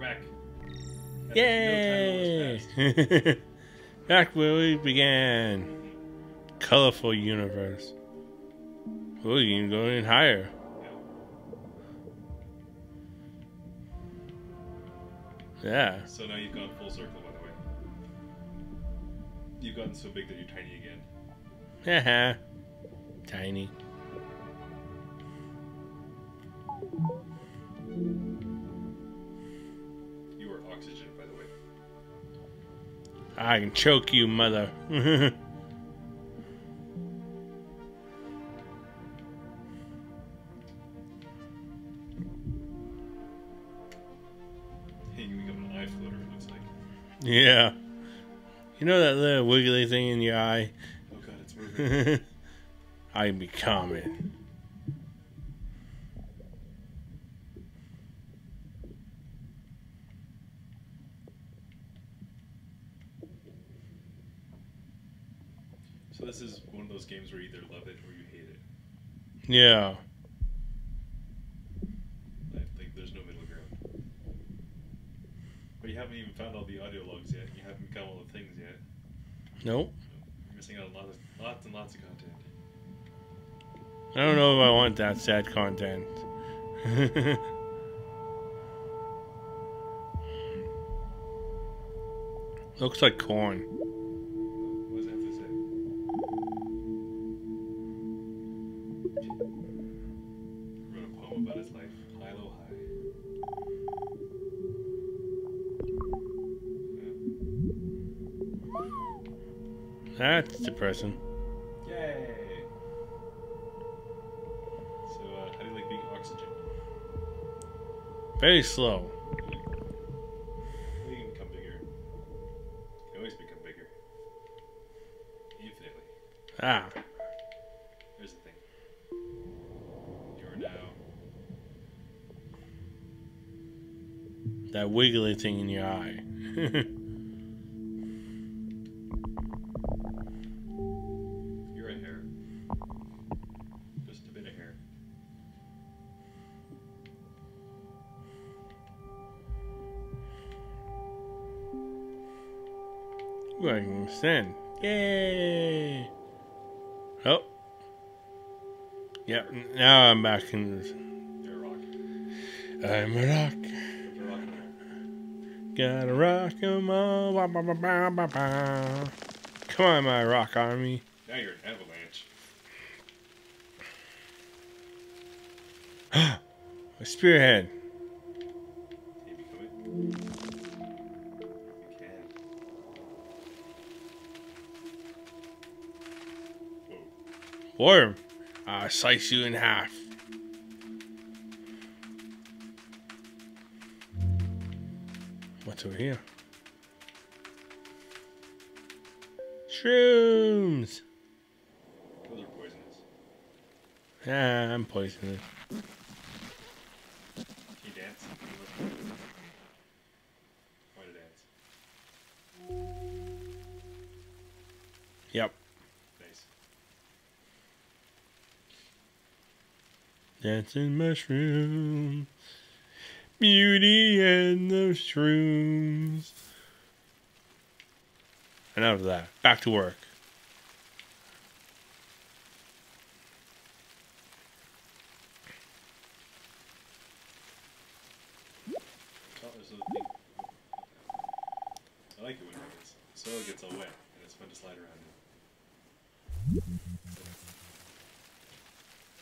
back. Yay! no time has passed. Back where we began. Colorful universe. Oh, you can go in higher. Yeah. So now you've gone full circle, by the way. You've gotten so big that you're tiny again. Haha. Tiny. I can choke you, mother. Hey, you become an eye floater, it looks like. yeah. You know that little wiggly thing in your eye? Oh god, it's moving. I can become it. so this is one of those games where you either love it or you hate it. Yeah. I think there's no middle ground. But you haven't even found all the audio logs yet. You haven't got all the things yet. Nope. You're missing out on lots, of, lots and lots of content. I don't know if I want that sad content. Looks like corn. Depressing. Yay! So, uh, how do you like being oxygen? Very slow. You can become bigger. You can always become bigger. Infinitely. Ah. Here's the thing. You are now. That wiggly thing in your eye. I can stand. Yay! Oh. Yep, now I'm back in this. Rock. I'm a rock. You're a rock man. Gotta rock 'em all. Ba, ba, ba, ba, ba, ba. Come on, my rock army. Now you're an avalanche. A spearhead. Worm. I slice you in half. What's over here? Shrooms. Those are poisonous. Ah, I'm poisonous. Dancing mushroom. Beauty and the shrooms. Enough of that. Back to work. There's a thing. I like it when it. The soil gets all wet, and it's fun to slide around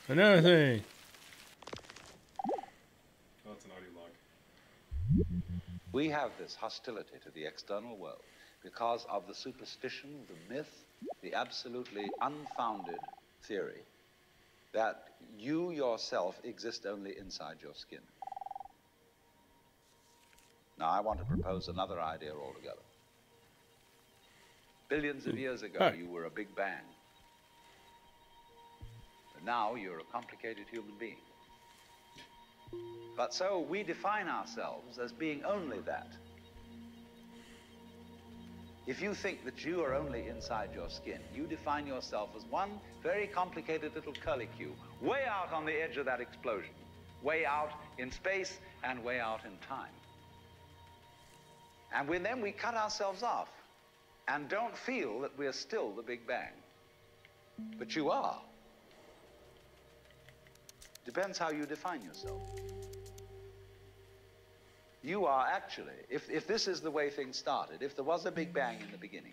in. Another thing. Oh, it's an audio log. We have this hostility to the external world because of the superstition, the myth, the absolutely unfounded theory that you yourself exist only inside your skin. Now, I want to propose another idea altogether. Billions of hmm. years ago, you were a big bang. But now you're a complicated human being. But so we define ourselves as being only that. If you think that you are only inside your skin, you define yourself as one very complicated little curlicue, way out on the edge of that explosion, way out in space and way out in time. And we, then we cut ourselves off and don't feel that we're still the Big Bang. But you are. Depends how you define yourself. You are actually, if, if this is the way things started, if there was a Big Bang in the beginning,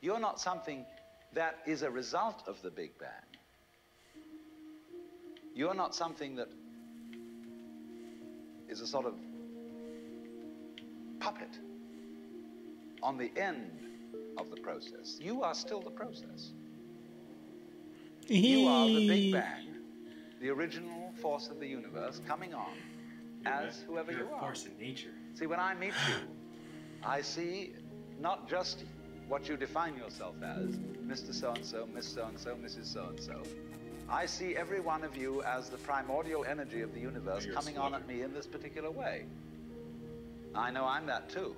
you're not something that is a result of the Big Bang. You're not something that is a sort of puppet on the end of the process. You are still the process. You are the Big Bang, the original force of the universe coming on You're as a- whoever you are. force in nature. See, when I meet you, I see not just what you define yourself as, Mr. So-and-so, Miss So-and-so, Mrs. So-and-so. I see every one of you as the primordial energy of the universe You're coming on at me in this particular way. I know I'm that too.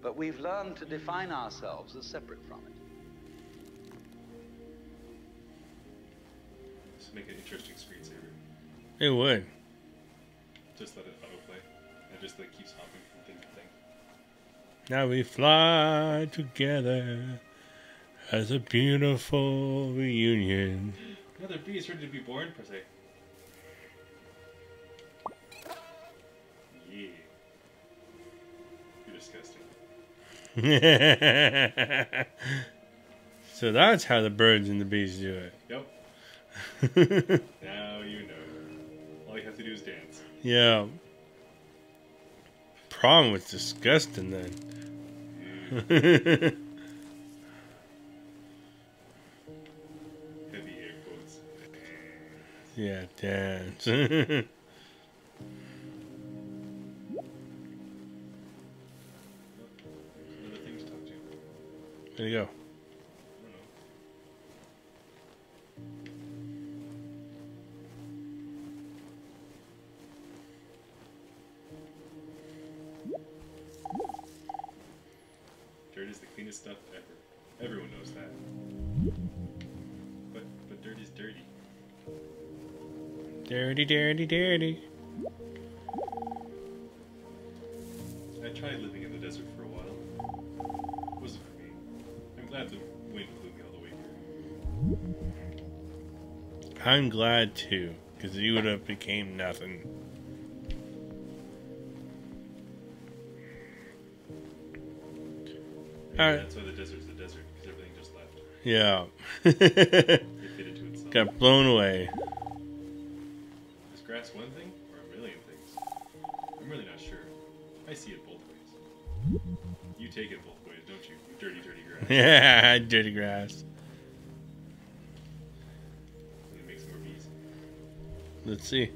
But we've learned to define ourselves as separate from it. Make an interesting screensaver. It would. Just let it autoplay. And just like keeps hopping from thing to thing. Now we fly together as a beautiful reunion. Another bee is ready to be born, per se. Yeah. You're disgusting. so that's how the birds and the bees do it. Yep. Now you know. All you have to do is dance. yeah. Prom was disgusting then. Heavy air quotes. yeah, dance. Another thing to talk to. there you go. Stuff ever. Everyone knows that. But but dirt is dirty. Dirty, dirty, dirty. I tried living in the desert for a while. It wasn't for me. I'm glad the wind blew me all the way here. I'm glad too, because you would have became nothing. Alright. That's why the desert's the desert, because everything just left. Yeah. It. Got blown away. Is grass one thing or a million things? I'm really not sure. I see it both ways. You take it both ways, don't you? Dirty, dirty grass. Yeah, dirty grass. Let me more bees. Let's see.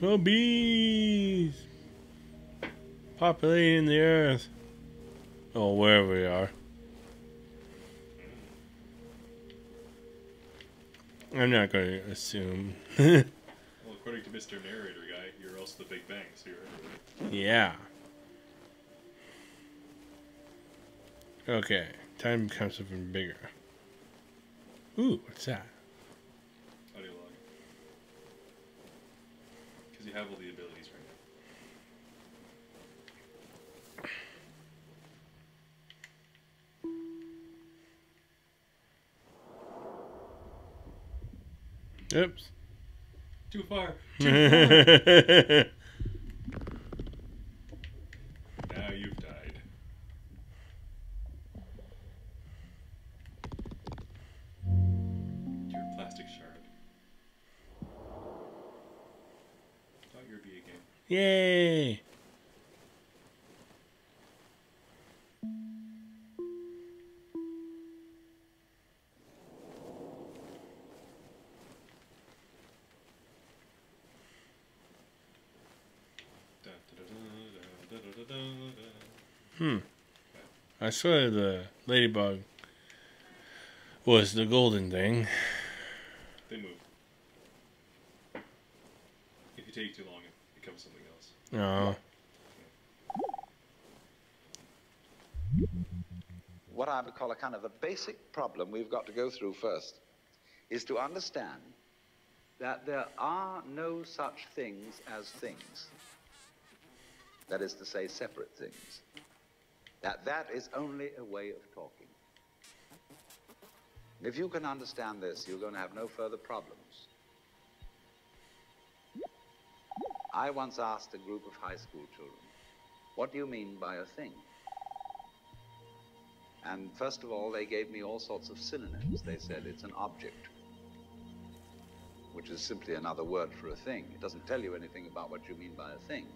Oh, bees! Populating the earth. Oh, wherever we are. I'm not going to assume. Well, according to Mr. Narrator guy, you're also the Big Bang, so you're yeah. Okay, time becomes even bigger. Ooh, what's that? audio log. Because you have all the abilities right now. Oops. Too far. yeah, Now Hmm. I swear the ladybug was the golden thing. They move. If you take too long, it becomes something else. Oh. what I would call a kind of a basic problem we've got to go through first is to understand that there are no such things as things. That is to say, separate things. That that is only a way of talking. If you can understand this, you're going to have no further problems. I once asked a group of high school children, what do you mean by a thing? And first of all, they gave me all sorts of synonyms. They said it's an object, which is simply another word for a thing. It doesn't tell you anything about what you mean by a thing.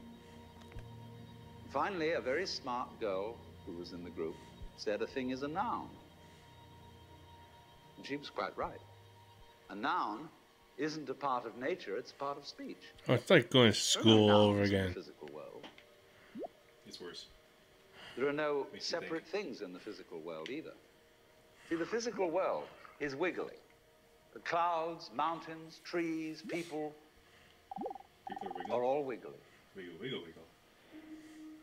Finally, a very smart girl who was in the group said a thing is a noun. And she was quite right. A noun isn't a part of nature, it's a part of speech. Oh, it's like going to school There are all nouns over in the again. physical world. It's worse. There are no Makes separate things in the physical world either. See, the physical world is wiggly. The clouds, mountains, trees, people People are are wiggling. all wiggly. Wiggle, wiggle, wiggle.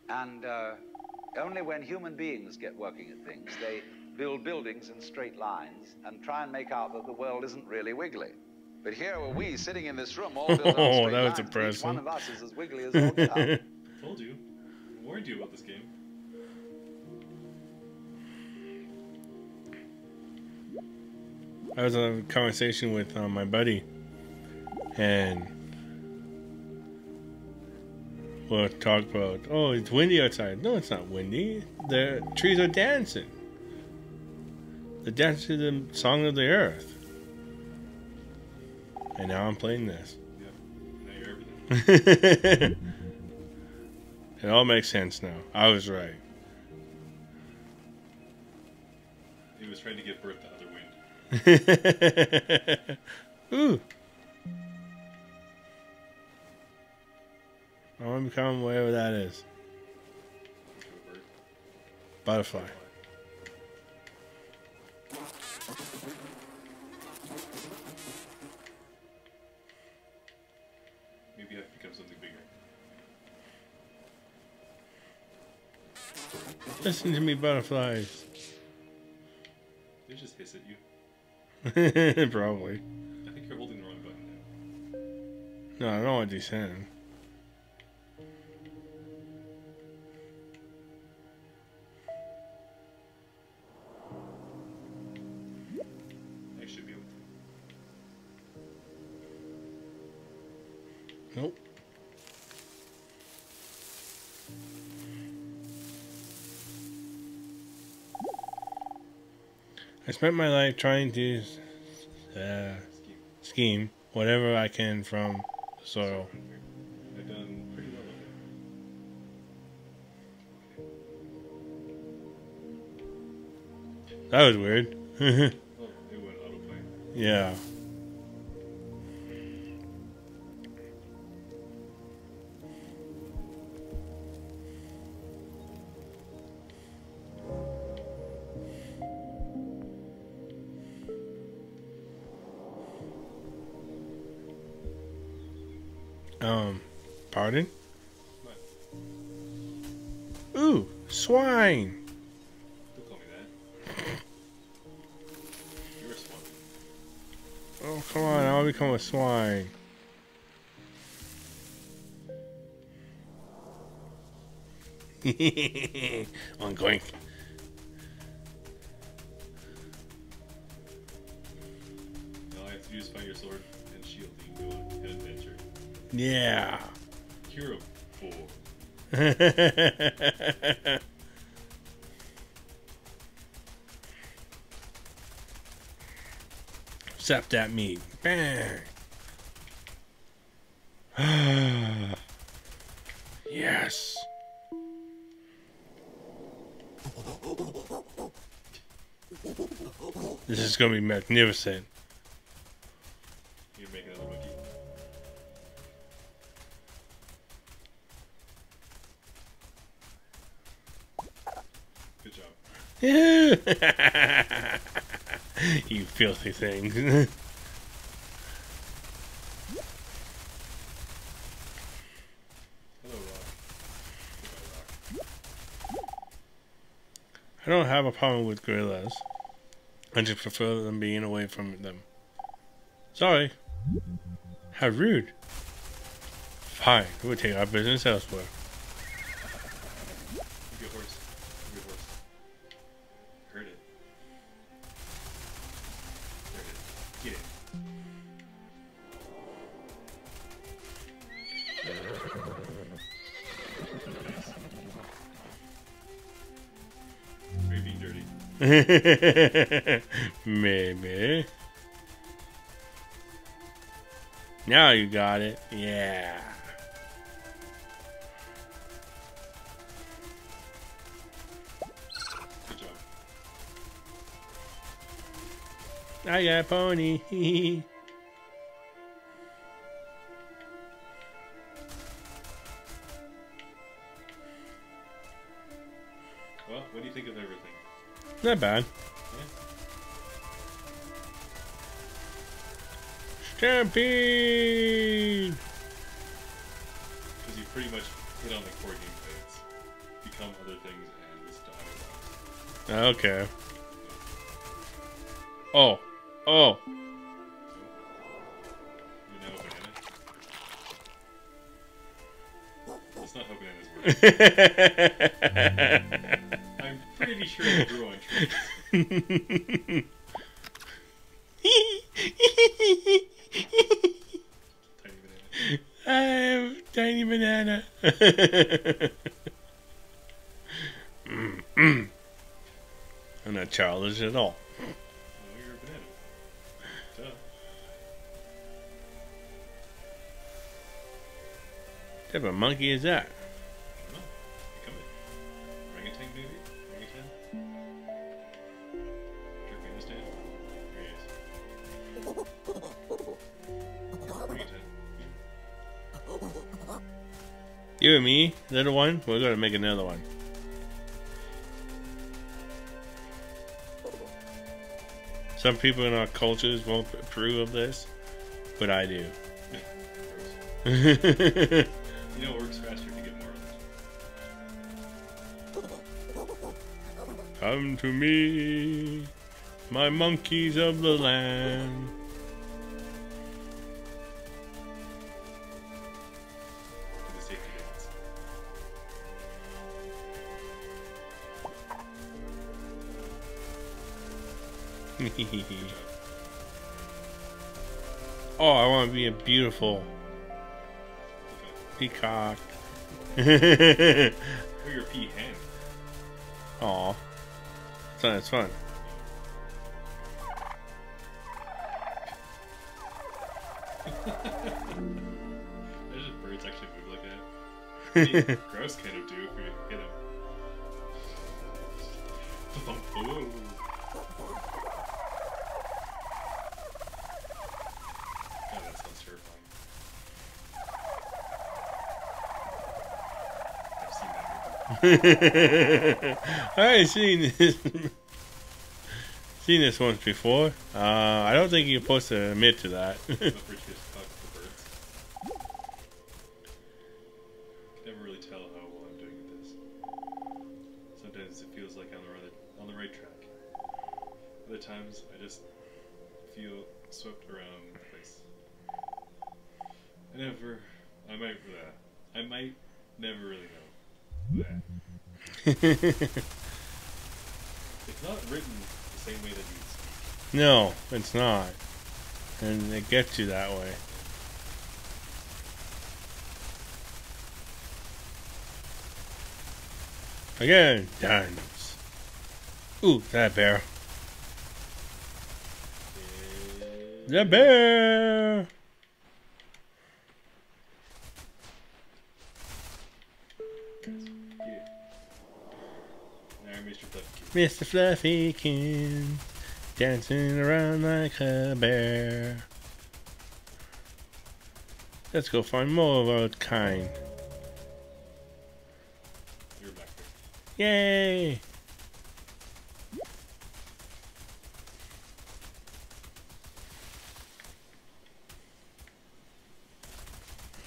And uh, only when human beings get working at things, they build buildings in straight lines and try and make out that the world isn't really wiggly. But here are we sitting in this room all built on Oh, that was lines. Each one of us is as wiggly as all get. Told you. Warned you about this game. I was in a conversation with uh, my buddy, and we'll talk about, oh, it's windy outside. No, it's not windy. The trees are dancing. The dance to the song of the earth. And now I'm playing this. It all makes sense now. I was right. He was trying to give birth to other wind. Ooh. I want to become whatever that is. Have a bird. Butterfly. Maybe to become something bigger. Listen to me, butterflies. They just hiss at you. Probably. I think you're holding the wrong button now. No, I don't want to descend. Nope. I spent my life trying to uh, Scheme. whatever I can from the soil. I've done pretty well with it. That was weird. Oh, it went yeah. Um, pardon? Ooh, swine. Don't call me that. You're a swamp. Oh, come on, I'll become a swine. Oink. All I have to do is find your sword and shield and go on an adventure. Yeah. You're a fool. Zap that meat. Bang. yes. This is going to be magnificent. you filthy Rock. I don't have a problem with gorillas. I just prefer them being away from them. Sorry. How rude. Fine, we'll take our business elsewhere. Get it. Being dirty? Maybe. Now you got it. Yeah. I got a pony. Well, what do you think of everything? Not bad. Stampede! Because you pretty much hit on the core. It's become other things and it's dialogue. Okay. Oh. Oh. You're a banana. That's not how bananas work. I'm pretty sure they grew on trees. Tiny banana. I'm tiny banana. Mm, mm. I'm not childish at all. What type of monkey is that? You and me, little one, we're gonna make another one. Some people in our cultures won't approve of this, but I do. You know it works faster to get more of. Come to me, my monkeys of the land. For the safety dance. oh, I want to be a beautiful. Peacock. Or your pea hen. Aw. So it's fun. Imagine if birds actually move like that. I mean, grouse kind of do if we hit them. Oh. God, that sounds terrifying. I've seen that movie. I ain't seen this. seen this once before. Uh, I don't think you're supposed to admit to that. Not for kids to talk to the birds. Can never really tell how well I'm doing at this. Sometimes it feels like I'm on the, right track. Other times I just feel swept around the place. I never, I might, uh, I might never really know. That. It's not written the same way that you would speak. no, it's not. And it gets you that way. Again, dance. Ooh, that bear. The bear! Mr. Fluffy. Mr. Dancing around like a bear. Let's go find more of our kind. You're back. Yay!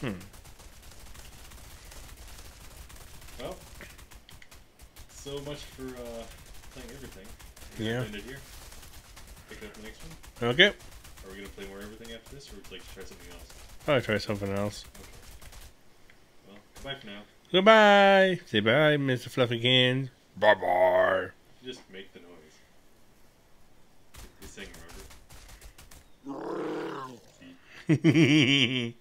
Hmm. Well, so much for uh, playing everything. We're Yeah. End it here. Pick up the next one. Okay. Are we gonna play more everything after this, or would you like to try something else? I'll try something else. Okay. Well, goodbye for now. Goodbye. Say bye, Mr. Fluffy Fluffykins. Bye bye. Just make the noise. Robert. See? Bye.